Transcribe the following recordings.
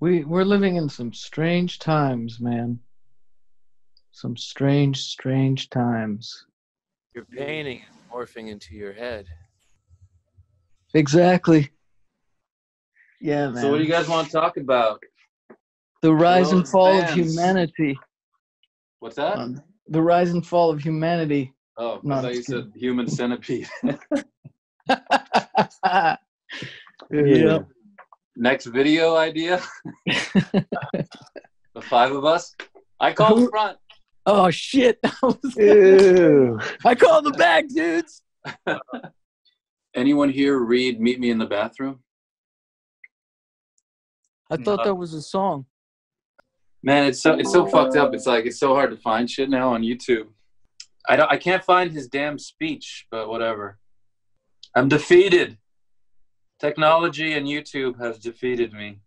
We we're living in some strange times, man. Some strange, strange times. Your painting is morphing into your head. Exactly. Yeah, man. So what do you guys want to talk about? the rise and Those fall of humanity. What's that? Um, the rise and fall of humanity. oh, no, I thought you just said human centipede. Yep. Next video idea? the five of us? I call the front. Oh shit! That was- Ew. I call the back, dudes. Anyone here read Meet Me in the Bathroom? I thought that was a song. Man, it's so it's so fucked up. It's like it's so hard to find shit now on YouTube. I don't I can't find his damn speech, but whatever. I'm defeated. Technology and YouTube has defeated me.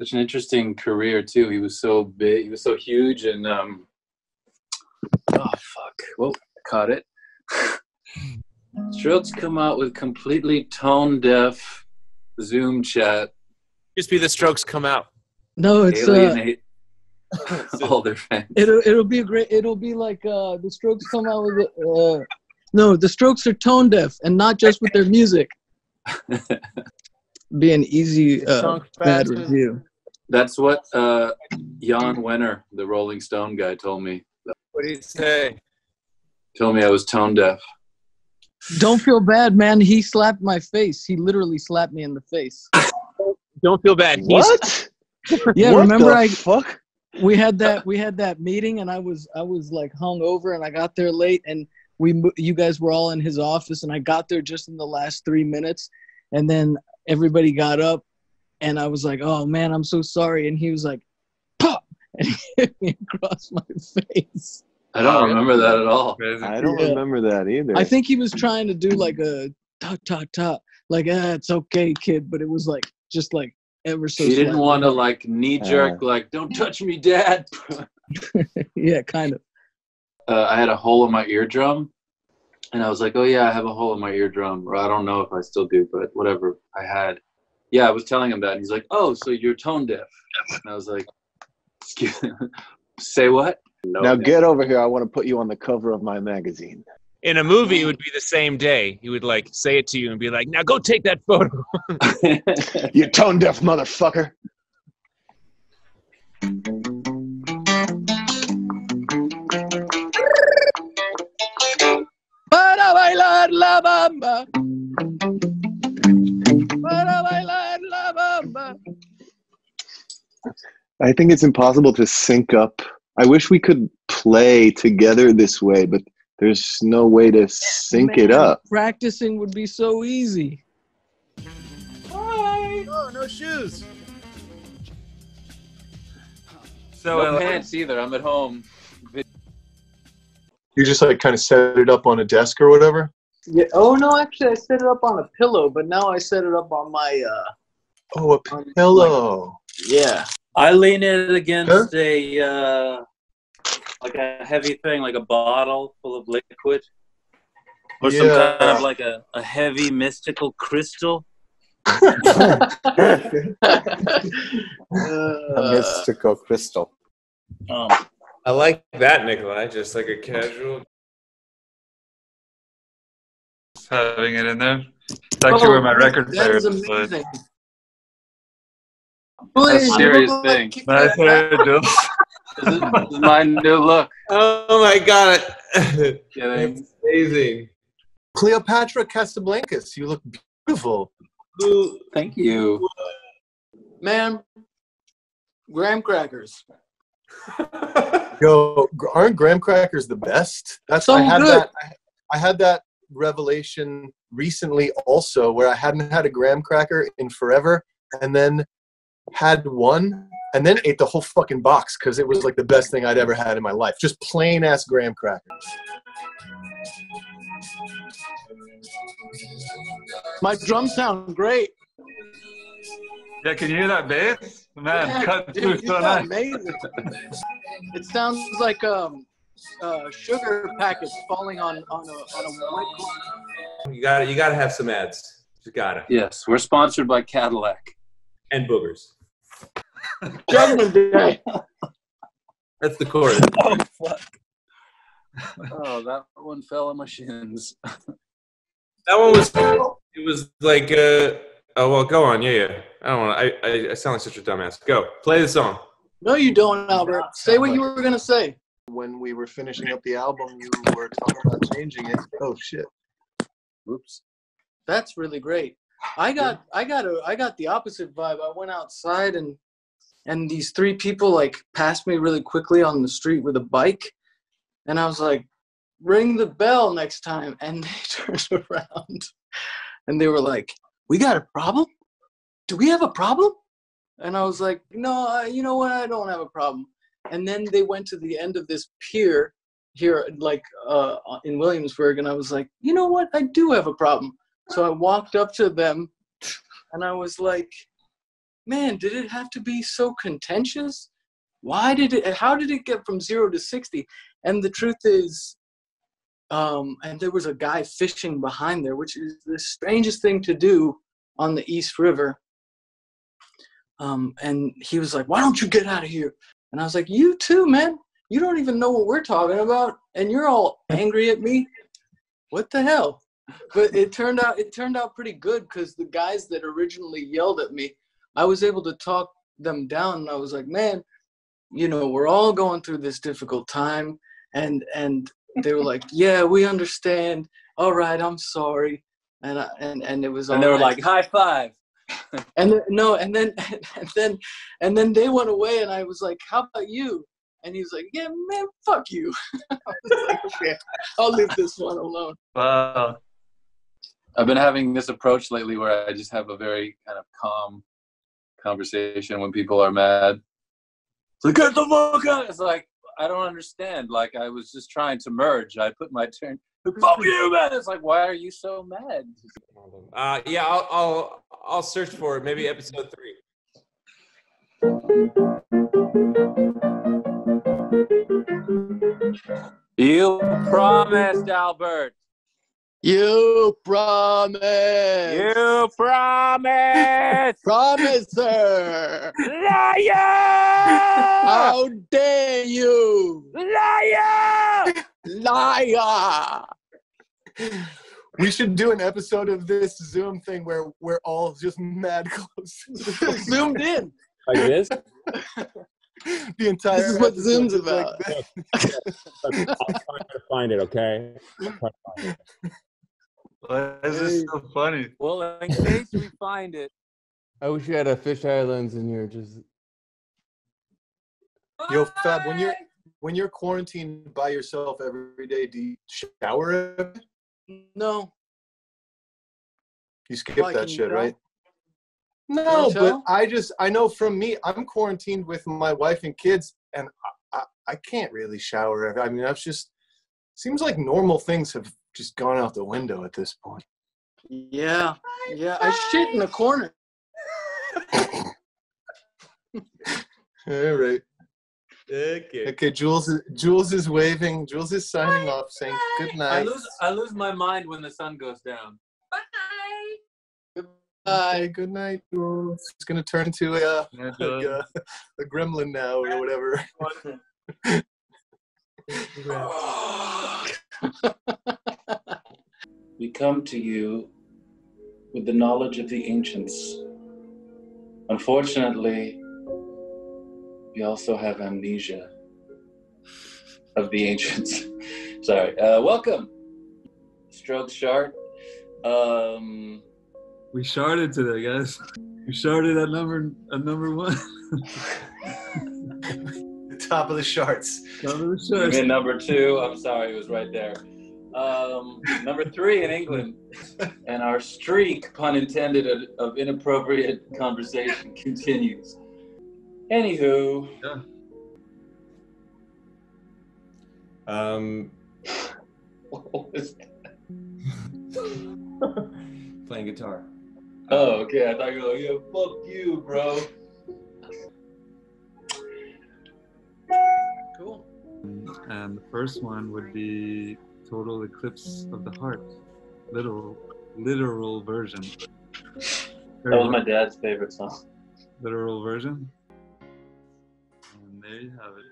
Such an interesting career too. He was so big. He was so huge and um oh fuck. Well, caught it. Strokes come out with completely tone deaf Zoom chat. Just be the strokes come out. No, it's uh, alienate all their fans. it'll it'll be a great. It'll be like uh, the Strokes come out with. Uh, no, the Strokes are tone deaf, and not just with their music. Be an easy uh, bad review. That's what uh, Jan Wenner, the Rolling Stone guy, told me. What did he say? Told me I was tone deaf. Don't feel bad, man. He slapped my face. He literally slapped me in the face. Don't feel bad. He's- What? Yeah, What remember the I fuck? we had that we had that meeting and I was I was like hung over and I got there late and we you guys were all in his office and I got there just in the last 3 minutes and then everybody got up and I was like, "Oh man, I'm so sorry." And he was like, "Pop!" and he hit me across my face. I don't remember that at all. I don't Yeah. remember that either. I think he was trying to do like a ta ta ta like, "Ah, it's okay, kid," but it was like just like ever so He didn't slightly. want to like knee jerk, like "Don't touch me, Dad." yeah, kind of. Uh, I had a hole in my eardrum, and I was like, "Oh yeah, I have a hole in my eardrum." Or I don't know if I still do, but whatever. I had. Yeah, I was telling him that, and he's like, "Oh, so you're tone deaf?" And I was like, "Excuse, me, say what?" No, now get over here. I want to put you on the cover of my magazine. In a movie, it would be the same day. He would like say it to you and be like, "Now go take that photo." You tone deaf motherfucker. Bailar la bamba. Para bailar la bamba. I think it's impossible to sync up. I wish we could play together this way, but there's no way to sync it up. Practicing would be so easy. Oh, no shoes. So no uh, pants either. I'm at home. You just like kind of set it up on a desk or whatever. Yeah. Oh no, actually, I set it up on a pillow, but now I set it up on my. uh Oh, a pillow. Yeah. I lean it against a uh, like a heavy thing, like a bottle full of liquid, or some kind of like a, a heavy mystical crystal. A mystical crystal. Um, I like that, Nikolai. Just like a casual. Having it in there. It's actually oh, where my record Oh, that player is is. amazing. That's a serious thing. Nice hair, Jill. This is, this my new look. Oh my god! Kidding. Amazing. Cleopatra Casablancas, you look beautiful. Who? Thank you. Man, graham crackers. Yo, aren't graham crackers the best? That's So I had good. that. I, I had that revelation recently also, where I hadn't had a graham cracker in forever, and then had one, and then ate the whole fucking box because it was like the best thing I'd ever had in my life. Just plain ass graham crackers. My drums sound great. Yeah, can you hear that bass? Man, Yeah, cut dude, through so nice. amazing. it sounds like um, uh, sugar packets falling on on a on a white cloth. You got to You got to have some ads. You got to. Yes, we're sponsored by Cadillac. And boogers. Judgment Day. That's the chorus. Oh fuck. Oh, that one fell on my shins. That one was. It was like. Uh, oh well, go on. Yeah, yeah. I don't want to. I, I I sound like such a dumbass. Go play the song. No, you don't, Albert. Say what you were gonna say. When we were finishing up the album, you were talking about changing it. Oh shit. Whoops. That's really great. I got I got a I got the opposite vibe. I went outside and and these three people like passed me really quickly on the street with a bike, and I was like, "Ring the bell next time." And they turned around, and they were like, "We got a problem? Do we have a problem?" And I was like, "No, I, you know what? I don't have a problem." And then they went to the end of this pier here, like uh, in Williamsburg, and I was like, "You know what? I do have a problem." So I walked up to them, and I was like, "Man, did it have to be so contentious? Why did it? How did it get from zero to 60? And the truth is, um, and there was a guy fishing behind there, which is the strangest thing to do on the East River. Um, and he was like, "Why don't you get out of here?" And I was like, "You too, man. You don't even know what we're talking about, and you're all angry at me. What the hell?" But it turned out it turned out pretty good because the guys that originally yelled at me, I was able to talk them down, and I was like, "Man, you know, we're all going through this difficult time," and and they were like, "Yeah, we understand. All right, I'm sorry." And I, and and it was all And they were right like, high five. And then, no, and then and then and then they went away, and I was like, "How about you?" And he was like, "Yeah, man, fuck you." I was like, "Okay, I'll leave this one alone." Wow. I've been having this approach lately where I just have a very kind of calm conversation when people are mad. It's like, get the fuck out. It's like, I don't understand. Like, I was just trying to merge. I put my turn. Fuck you, man. It's like, why are you so mad? Uh, yeah, I'll, I'll I'll search for it. Maybe episode three. You promised, Albert. You promised. You promised. promiser. Liar! How dare you, Liar! Liar! We should do an episode of this Zoom thing where we're all just mad close. Zoomed in. Like this? the entire. This is what Zoom's is like about. this. I'm trying to find it, okay? I'll try to find it. Why is this so funny? Well, in case we find it, I wish you had a fish islands in here. Just Yo, Fab, when you're when you're quarantined by yourself every day, do you shower? No. You skip Why, that shit, right? No, but? I just I know from me, I'm quarantined with my wife and kids, and I, I, I can't really shower. I mean, that's just seems like normal things have just gone out the window at this point. Yeah. Yeah. I shit in the corner. All right. Okay. Okay, Jules. is- Jules is waving. Jules is signing off, saying good I night. lose I lose my mind when the sun goes down. Bye. Good night, Jules. It's gonna turn into a uh, Yeah, like, uh, a gremlin now or whatever. We come to you with the knowledge of the ancients. Unfortunately, we also have amnesia of the ancients. Sorry. Uh, welcome, Stroke Shart. Um, We sharded today, guys. We sharded at number at number one. Top of the charts. Number the I'm in number two. I'm sorry, it was right there. Um, number three in England. And our streak, pun intended, of, of inappropriate conversation continues. Anywho, Um, what was playing guitar. Oh, okay. I thought you were like, yeah, fuck you, bro. Cool. And the first one would be Total Eclipse of the Heart. Literal literal version. That was my dad's favorite song. literal version. There you have it.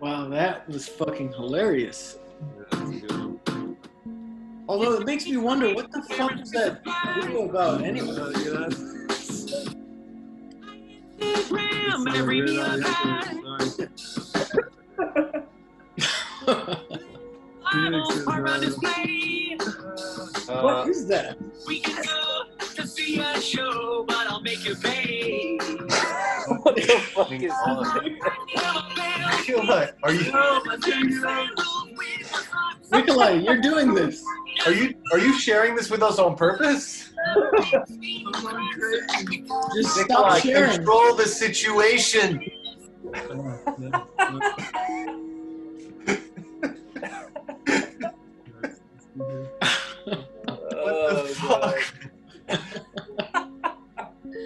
Wow, that was fucking hilarious. Yeah, that's a good one. Although it makes me wonder what the fuck is that video about anyway? Uh, you know, it's Instagram so every weird how other you night. have to- sorry. Phoenix is, Our display. what is that? We can go to see a show, but I'll make you pay. What the fuck is Nikolai, are you Nikolai, you're doing this. are you are you sharing this with us on purpose? Just stop Nikolai, sharing. control the situation. yeah, What the fuck?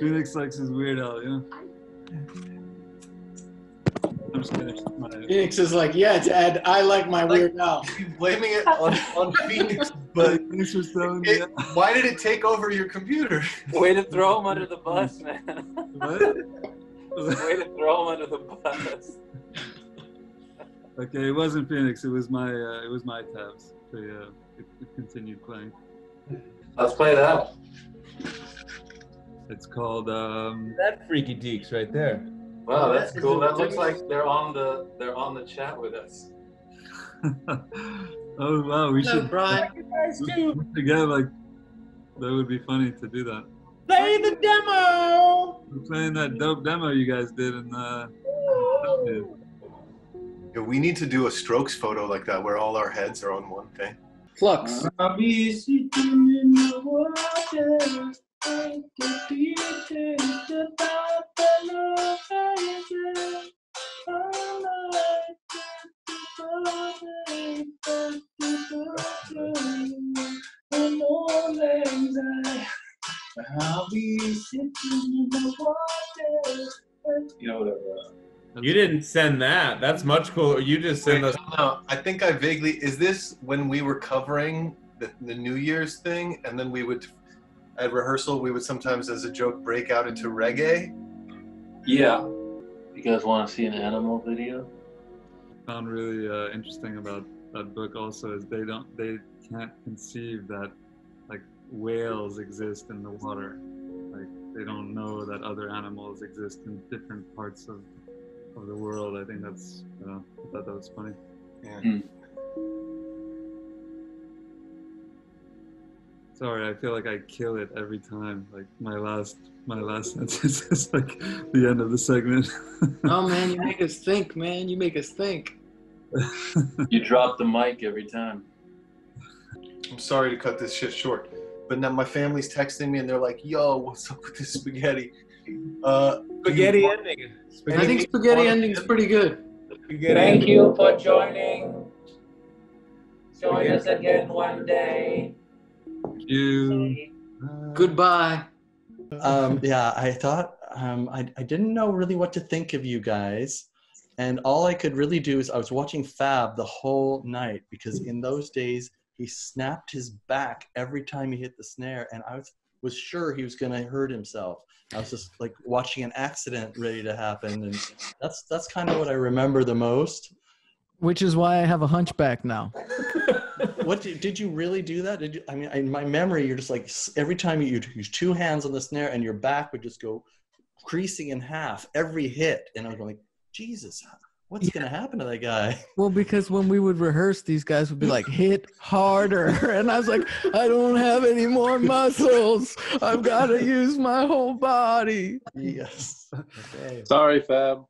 Phoenix likes his Weird Al, yeah. I'm just. My- Phoenix is like, yeah, Dad, I like my Weird Al. You're blaming it on, on Phoenix, but Thanks for telling me it, that. why did it take over your computer? Way to throw him under the bus, man. What? Way to throw him under the bus. Okay, it wasn't Phoenix. It was my uh, it was my tabs. So yeah, it, it continued playing. Let's play that. It's called um, That freaky deeks right there. Wow, that's cool. That looks like they're on the they're on the chat with us. oh wow, we Hello, should Brian. we should get like that would be funny to do that. Play the demo. We're playing that dope demo you guys did in uh Yeah, we need to do a strokes photo like that where all our heads are on one thing. Flux. I'll be sitting in the water. Take the pieces about the love faces. All night, and no legs, I- I'll be sitting in the water. You know, whatever. You didn't send that. That's much cooler. You just send us. No, I think I vaguely. Is this when we were covering the, the New Year's thing, and then we would, at rehearsal, we would sometimes, as a joke, break out into reggae? Yeah. You guys want to see an animal video? found really uh, interesting about that book also is they don't they can't conceive that like whales exist in the water like they don't know that other animals exist in different parts of of the world i think that's you know i thought that was funny Yeah. Hmm. Sorry i feel like i kill it every time like my last my last sentence is like the end of the segment Oh man, you make us think, man. You make us think. You drop the mic every time. I'm sorry to cut this shit short, but now my family's texting me and they're like, "Yo, what's up with this spaghetti?" Uh, Spaghetti ending. I think spaghetti ending's pretty good. Thank you for joining. Join us again one day. You Goodbye. um, yeah, I thought um, I, I didn't know really what to think of you guys. And all I could really do is I was watching Fab the whole night because in those days he snapped his back every time he hit the snare, and I was was sure he was going to hurt himself. I was just like watching an accident ready to happen, and that's that's kind of what I remember the most. Which is why I have a hunchback now. What did, did you really do that? Did you? I mean, in my memory, you're just like every time you use two hands on the snare, and your back would just go creasing in half every hit, and I was going like, Jesus, what's gonna happen to that guy? Well, because when we would rehearse, these guys would be like, hit harder. And I was like, I don't have any more muscles. I've got to use my whole body. Yes. Okay. Sorry, Fab.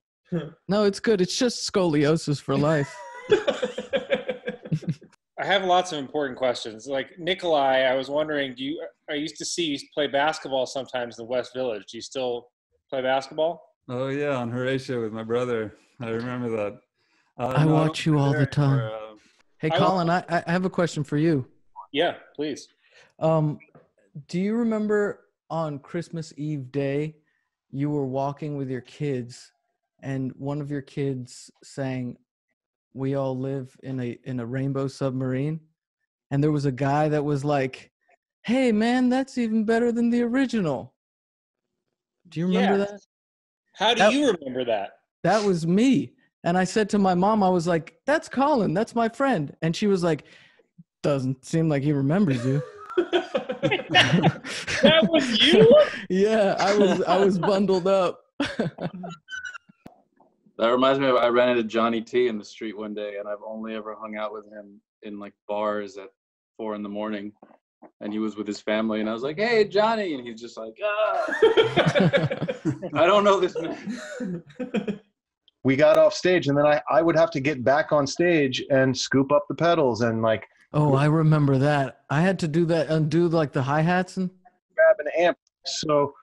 No, it's good. It's just scoliosis for life. I have lots of important questions. Like Nikolai, I was wondering, do you? I used to see you play basketball sometimes in the West Village. Do you still play basketball? oh yeah on horatio with my brother i remember that uh, I no, watch you all the time. anymore, uh, Hey, I- Colin, I, I have a question for you. Yeah, please. Um, do you remember on Christmas Eve day, you were walking with your kids, and one of your kids sang, "We all live in a in a rainbow submarine," and there was a guy that was like, "Hey, man, that's even better than the original." Do you remember Yeah. that? How do That- you remember that? That was me. And I said to my mom, I was like, "That's Colin. That's my friend." And she was like, "Doesn't seem like he remembers you." That was you? yeah, I was I was bundled up. That reminds me of I ran into Johnny T in the street one day, and I've only ever hung out with him in like bars at four in the morning. And he was with his family, and I was like, "Hey, Johnny," and he's just like, "Ah, I don't know this man." we got off stage and then I, I would have to get back on stage and scoop up the pedals and like Oh, I remember that. I had to do that, undo like the hi hats and. grab an amp. So,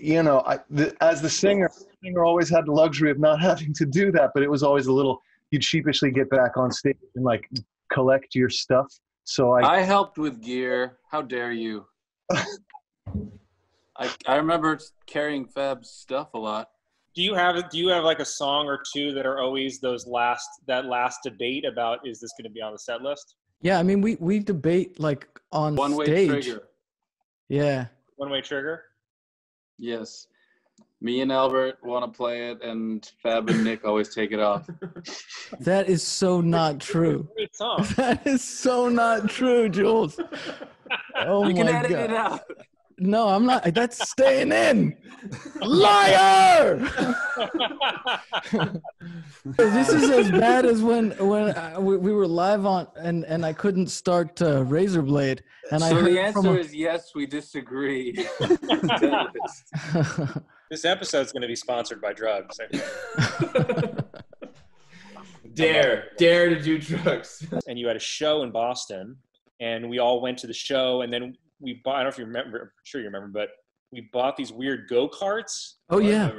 you know, I, the, as the singer, the singer always had the luxury of not having to do that, but it was always a little, you'd sheepishly get back on stage and like collect your stuff. So I, I helped with gear. How dare you? I I remember carrying Fab's stuff a lot. Do you have do you have like a song or two that are always those last that last debate about is this going to be on the set list? Yeah, I mean, we we debate like on One way trigger. Yeah. One way trigger. Yes. Me and Albert want to play it, and Fab and Nick always take it off. That is so not true. That is so not true, Jules. Oh you can edit god. it out. No, I'm not. That's staying in. Liar! this is as bad as when when uh, we, we were live on and and I couldn't start uh, Razorblade and I so heard the answer a- is yes, we disagree. This episode's going to be sponsored by drugs. Dare, dare to do drugs. and you had a show in Boston, and we all went to the show, and then we bought. I don't know if you remember. I'm sure you remember, but we bought these weird go karts. oh yeah,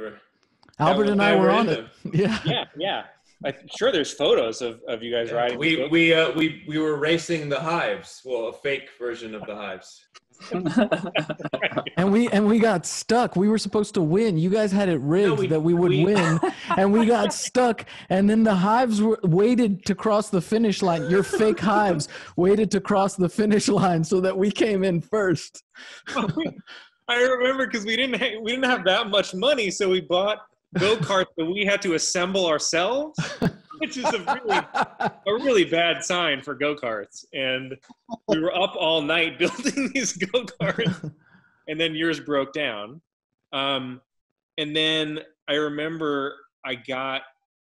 Albert and I were on it. Yeah. Yeah, yeah. I'm sure there's photos of, of you guys riding. We we uh, we we were racing the hives. Well, a fake version of the hives. And we and we got stuck. We were supposed to win. You guys had it rigged that we would win, and we got stuck. And then the hives were, waited to cross the finish line. Your fake hives waited to cross the finish line so that we came in first. I remember because we didn't ha- we didn't have that much money, so we bought go karts that we had to assemble ourselves, which is a really a really bad sign for go karts. And we were up all night building these go karts, and then yours broke down. Um, and then I remember I got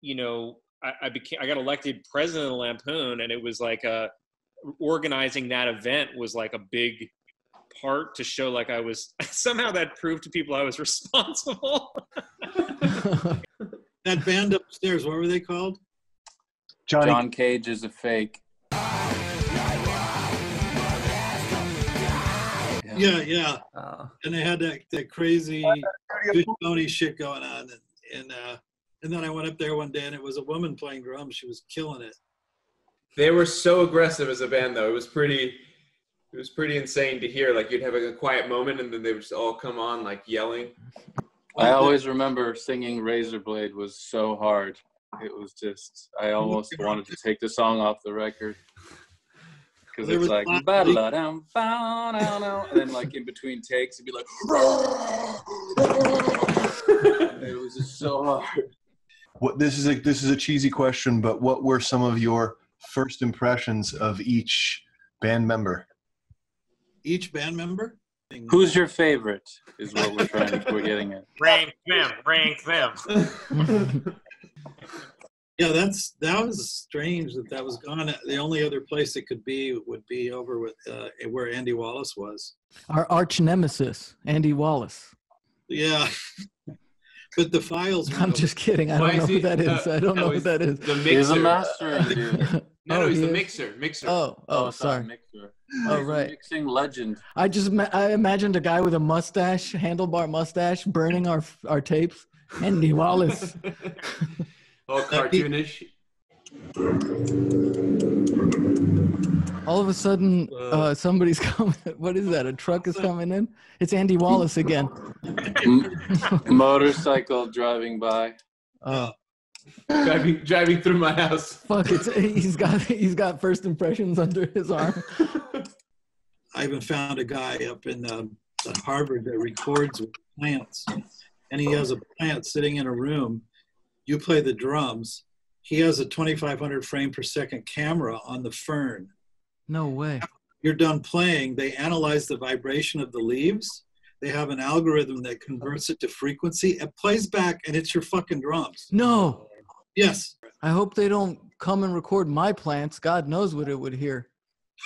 you know I, I became I got elected president of Lampoon, and it was like a organizing that event was like a big part to show like I was somehow that proved to people I was responsible. That band upstairs, what were they called? Johnny. John Cage is a fake. Yeah, yeah. and they had that, that crazy Tony shit going on. And, and, uh, and then I went up there one day and it was a woman playing drums. She was killing it. They were so aggressive as a band, though. It was pretty. It was pretty insane to hear. Like you'd have like a quiet moment, and then they would just all come on like yelling. I always remember singing Razorblade was so hard. It was just I almost wanted to take the song off the record because There it's was like lots of- "Ba-da-dum, ba-da-dum," and then like in between takes it'd be like it was just so hard. What this is a this is a cheesy question, but what were some of your first impressions of each band member? Each band member? Who's your favorite? Is what we're trying to we're getting at. rank them, rank them. Yeah, that's that was strange that that was gone. The only other place it could be would be over with uh, where Andy Wallace was. Our arch nemesis, Andy Wallace. Yeah, but the files. I'm just kidding. I Why don't know who that is. I don't know who that is. The He's a mixer. No, no, Oh, he's he the is? mixer. Mixer. Oh, oh, it's sorry. mixer. Oh, He's a right. Mixing legend. I just I imagined a guy with a mustache, handlebar mustache, burning our our tapes. Andy Wallace. All cartoonish. All of a sudden, uh, somebody's coming. What is that? A truck is coming in. It's Andy Wallace again. Motorcycle driving by. Uh, driving driving through my house. fuck! It's he's got he's got first impressions under his arm. I even found a guy up in um, Harvard that records with plants, and he has a plant sitting in a room. You play the drums. He has a 2,500 frame per second camera on the fern. No way. You're done playing. They analyze the vibration of the leaves. They have an algorithm that converts it to frequency. It plays back, and it's your fucking drums. No. Yes. I hope they don't come and record my plants. God knows what it would hear.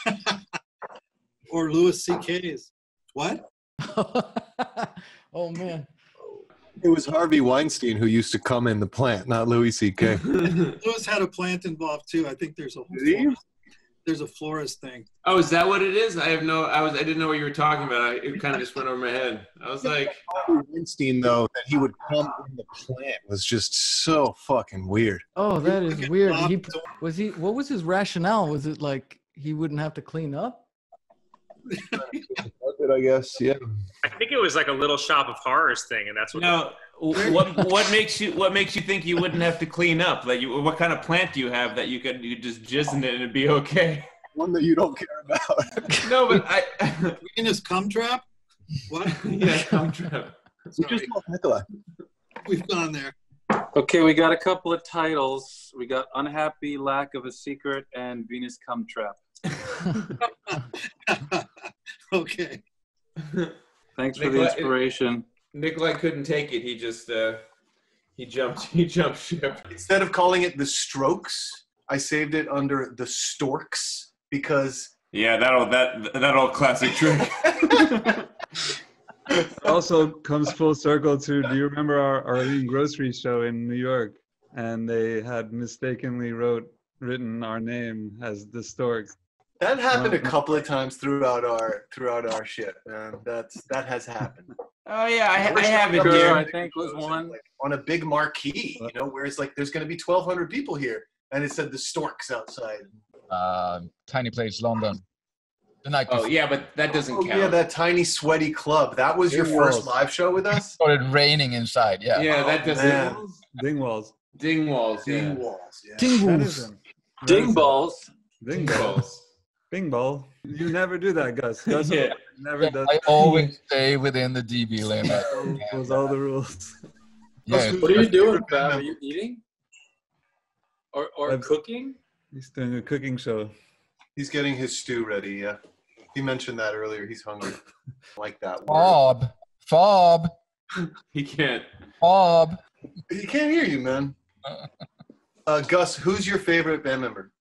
Or Louis C.K.'s. What? oh man. It was Harvey Weinstein who used to come in the plant, not Louis C.K. Louis had a plant involved too. I think there's a whole florist, there's a florist thing. Oh, is that what it is? I have no. I was. I didn't know what you were talking about. I, it kind of just went over my head. I was like, Harvey Weinstein, though, that he would come in the plant was just so fucking weird. Oh, that is weird. He was he. What was his rationale? Was it like he wouldn't have to clean up? I guess, yeah. I think it was like a Little Shop of Horrors thing, and that's what. No, what what makes you what makes you think you wouldn't have to clean up? Like, you, what kind of plant do you have that you could you just jizz in it and it'd be okay? One that you don't care about. no, but I. In his cum trap? What? yeah, cum trap. Sorry. Nikolai. We've gone there. Okay, we got a couple of titles. We got Unhappy, Lack of a Secret, and Venus Cum Trap. okay. Thanks for the inspiration. Nikolai couldn't take it. He just uh, he jumped. He jumped ship. Instead of calling it the Strokes, I saved it under the Storks because Yeah, that old that that old classic trick. also comes full circle to do you remember our Arlene grocery show in New York? And they had mistakenly wrote written our name as the stork. that happened a Uh, couple of times throughout our throughout our ship. man. That's that has happened. Oh yeah, I, I have it was here. I think was one like, on a big marquee, you know, where it's like there's going to be 1,200 people here, and it said the Storks outside. Uh, Tiny Place London. The night Oh yeah, but that doesn't Oh count. yeah, that tiny sweaty club. That was your It first live show with us. started raining inside. Yeah. yeah, that doesn't. man. Dingwalls. Ding walls. Yeah. Ding walls. Yeah. That is Tingles. him. Ding balls. Ding Ding balls. Bing ball. You never do that, Gus. Gus Yeah. Never does. I always stay within the DB limit. Those all the rules. Yeah. What are you doing, Fab? Are you eating? Or, or I'm- cooking? He's doing a cooking show. He's getting his stew ready. Yeah, he mentioned that earlier. He's hungry. like that word. Fob. Fob. He can't. Fob. He can't hear you, man. Uh, Gus, who's your favorite band member?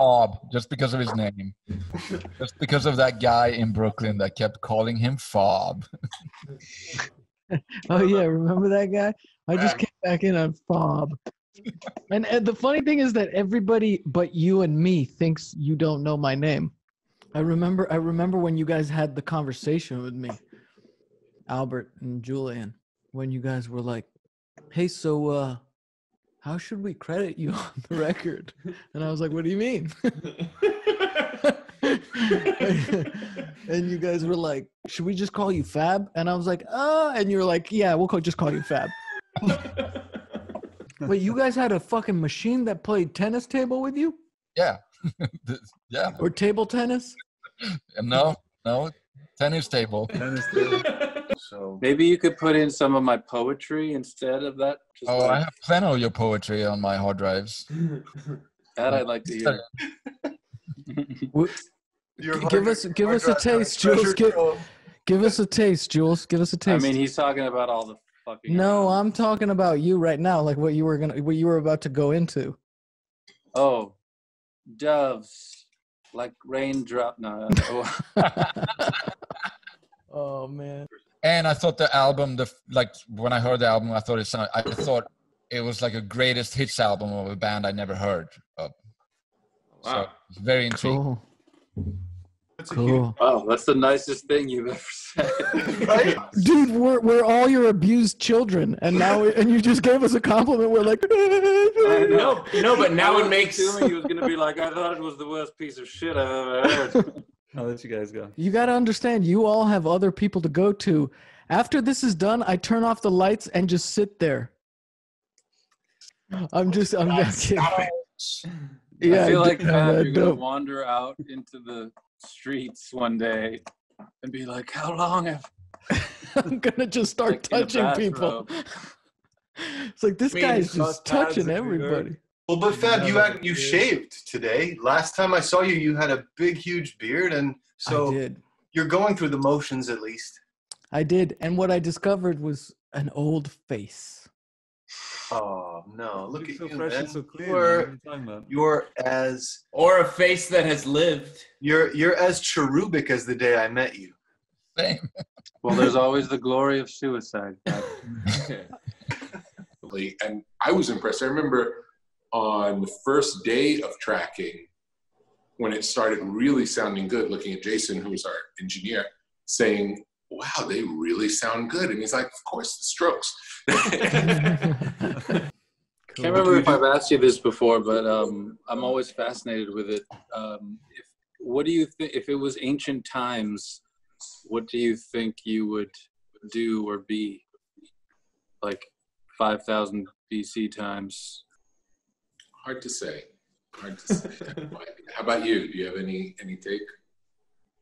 Fob. Just because of his name. just because of that guy in Brooklyn that kept calling him Fob. Oh yeah, remember that guy? I just came back in on Fob. And, and the funny thing is that everybody but you and me thinks you don't know my name. I remember I remember when you guys had the conversation with me, Albert and Julian, when you guys were like, "Hey, so uh how should we credit you on the record?" And I was like, "What do you mean?" and you guys were like, "Should we just call you Fab?" And I was like, "Uh," and you're like, "Yeah, we'll call, just call you Fab." Wait, you guys had a fucking machine that played tennis table with you, Yeah. yeah. or table tennis? No, no. Tennis table. Tennis table. So Maybe you could put in some of my poetry instead of that. Just Oh, like, I have plenty of your poetry on my hard drives. that I'd like to hear. Give us, give us a taste, Jules. Give, give us a taste, Jules. Give us a taste. I mean, he's talking about all the fucking. no, around. I'm talking about you right now, like what you were gonna, what you were about to go into. Oh, doves, like raindrop. No. oh. Man. And I thought the album, the like when I heard the album, I thought it sounded, I thought it was like a greatest hits album of a band I never heard of. So Wow. it's very intriguing. Cool. That's Cool. Wow, that's the nicest thing you've ever said. right? Dude, we're we're all your abused children, and now and you just gave us a compliment. We're like, No, no, but now it makes. assuming he was gonna be like, I thought it was the worst piece of shit I've ever heard. I'll let you guys go. You got to understand, you all have other people to go to. After this is done, I turn off the lights and just sit there. I'm just, I'm just kidding. Yeah, I feel like d- Fab, uh, you're gonna dope. wander out into the streets one day and be like, "How long have I'm gonna just start Like touching people. It's like this Me guy's just touching everywhere. everybody. Well, but Fab, you Yeah, act, you shaved today. Last time I saw you, you had a big, huge beard, and so did. you're going through the motions at least. I did, and what I discovered was an old face. Oh no! Look at so you, fresh man. and so clean. You're, What you you're as Or a face that has lived. you're you're as cherubic as the day I met you. Well, there's always the glory of suicide. and I was impressed. I remember on the first day of tracking, when it started really sounding good, looking at Jason, who was our engineer, saying, Wow, they really sound good. And he's like, Of course, the strokes. I Can't remember if I've asked you this before, but um, I'm always fascinated with it. Um, if, what do you think? If it was ancient times, what do you think you would do or be? Like 5,000 BC times. Hard to say. Hard to say. How about you? Do you have any any take?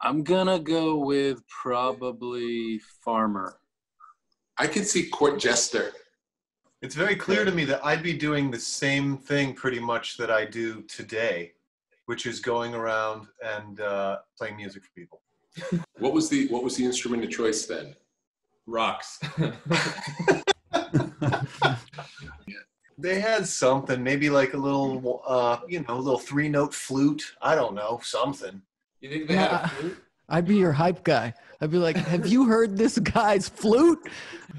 I'm gonna go with probably farmer. I could see court jester. It's very clear to me that I'd be doing the same thing pretty much that I do today, which is going around and uh, playing music for people. What was the what was the instrument of choice then? Rocks. They had something, maybe like a little, uh, you know, a little three note flute. I don't know, something. You think they Yeah, had a flute? I'd be your hype guy. I'd be like, "Have you heard this guy's flute?"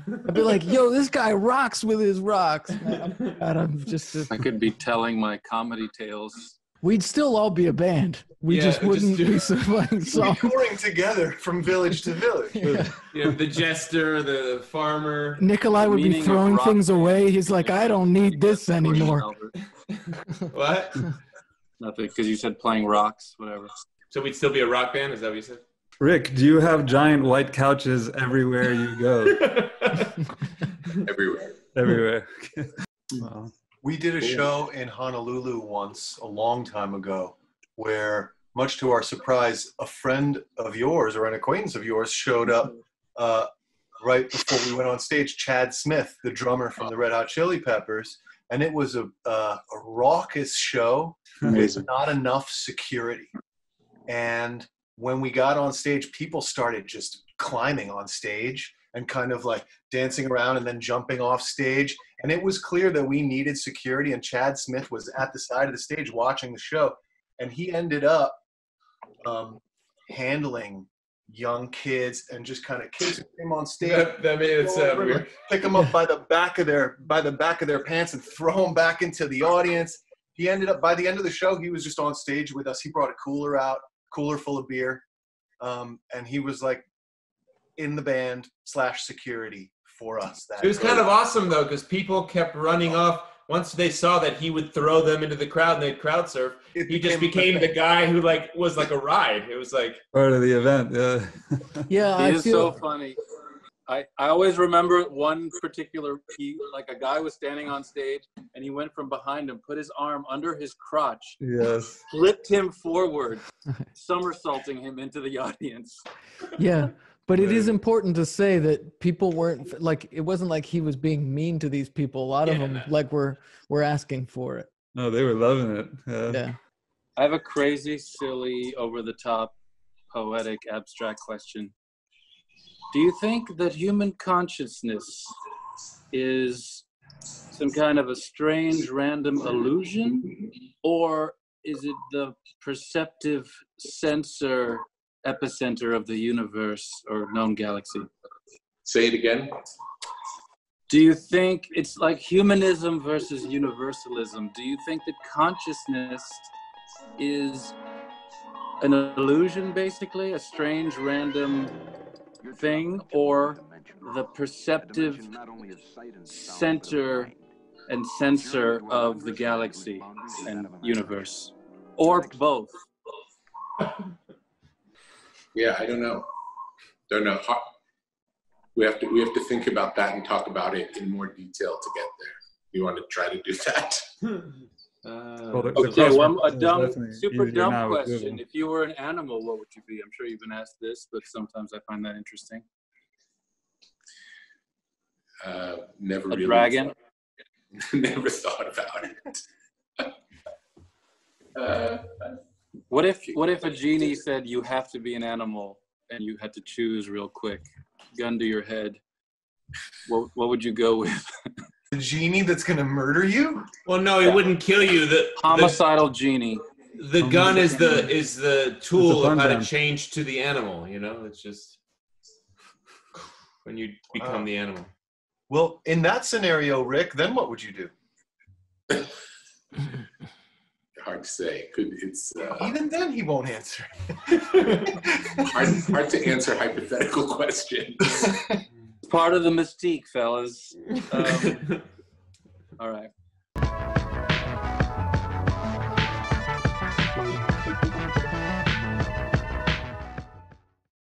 I'd be like, "Yo, this guy rocks with his rocks." I'm, God, I'm just. A, I could be telling my comedy tales. We'd still all be a band. We Yeah, just just wouldn't do- be playing songs. Touring together from village to village. You have the jester, the farmer. Nikolai would be throwing things away. He's like, "I don't need this anymore." What? Nothing, because you said playing rocks, whatever. So we'd still be a rock band? Is that what you said? Rick, do you have giant white couches everywhere you go? Everywhere. everywhere. wow. We did a show in Honolulu once, a long time ago, where, much to our surprise, a friend of yours or an acquaintance of yours showed up uh, right before we went on stage. Chad Smith, the drummer from the Red Hot Chili Peppers, and it was a, uh, a raucous show with not enough security. And when we got on stage, people started just climbing on stage and kind of like dancing around and then jumping off stage. And it was clear that we needed security. And Chad Smith was at the side of the stage watching the show. And he ended up um, handling young kids and just kind of kissing them on stage. That- that made it sound weird. Pick them up by the back of their by the back of their pants and throw them back into the audience. He ended up by the end of the show, he was just on stage with us. He brought a cooler out, cooler full of beer, um, and he was like in the band slash security for us. That It was kind of awesome though, because people kept running off. Once they saw that he would throw them into the crowd and they'd crowd surf, he just became- became the guy who like was like a ride. It was like Part of the event, yeah. Yeah, He I is feel. so funny. I, I always remember one particular he like a guy was standing on stage and he went from behind him, put his arm under his crotch, Yes. flipped him forward, somersaulting him into the audience. Yeah, but it is important to say that people weren't like it wasn't like he was being mean to these people. A lot of Yeah, them like were were asking for it. No, they were loving it. Yeah. Yeah. I have a crazy, silly, over the top, poetic, abstract question. Do you think that human consciousness is some kind of a strange, random illusion? Or is it the perceptive sensor epicenter of the universe or known galaxy? Say it again. Do you think it's like humanism versus universalism? Do you think that consciousness is an illusion, basically, a strange, random thing, or the perceptive center and sensor of the galaxy and universe, or both? Yeah, I don't know. Don't know. Ho- We have to we have to think about that and talk about it in more detail to get there. You want to try to do that? Well, the- the Okay, crossword one a dumb, super dumb question. If you were an animal, what would you be? I'm sure you've been asked this, but sometimes I find that interesting. Uh, never A really dragon? never thought about it. uh, What if what if a genie said you have to be an animal and you had to choose real quick, gun to your head? What what would you go with? The genie that's gonna murder you? Well, no, it wouldn't kill you. The Homicidal genie. The um, gun is the is the tool of how to change to the animal. You know, it's just when you become Wow. the animal. Well, in that scenario, Rick, then what would you do? hard to say. Could it's uh, Even then, he won't answer. hard, hard to answer hypothetical questions. Part of the mystique, fellas. Um, all right.